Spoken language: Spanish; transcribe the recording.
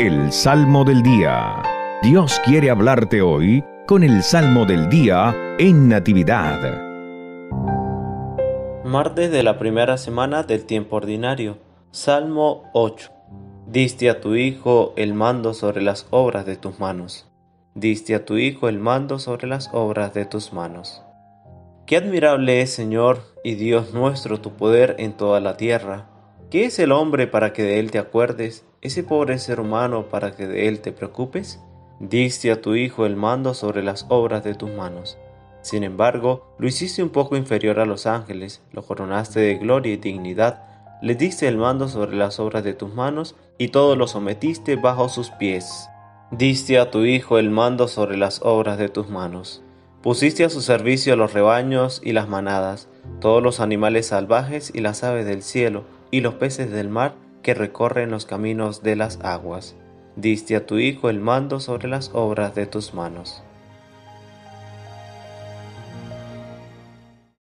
El Salmo del Día. Dios quiere hablarte hoy con el Salmo del Día en Natividad. Martes de la primera semana del tiempo ordinario. Salmo 8. Diste a tu Hijo el mando sobre las obras de tus manos. Diste a tu Hijo el mando sobre las obras de tus manos. Qué admirable es, Señor y Dios nuestro, tu poder en toda la tierra. ¿Qué es el hombre para que de él te acuerdes, ese pobre ser humano para que de él te preocupes? Diste a tu Hijo el mando sobre las obras de tus manos. Sin embargo, lo hiciste un poco inferior a los ángeles, lo coronaste de gloria y dignidad, le diste el mando sobre las obras de tus manos y todo lo sometiste bajo sus pies. Diste a tu Hijo el mando sobre las obras de tus manos. Pusiste a su servicio los rebaños y las manadas, todos los animales salvajes y las aves del cielo, y los peces del mar que recorren los caminos de las aguas. Diste a tu Hijo el mando sobre las obras de tus manos.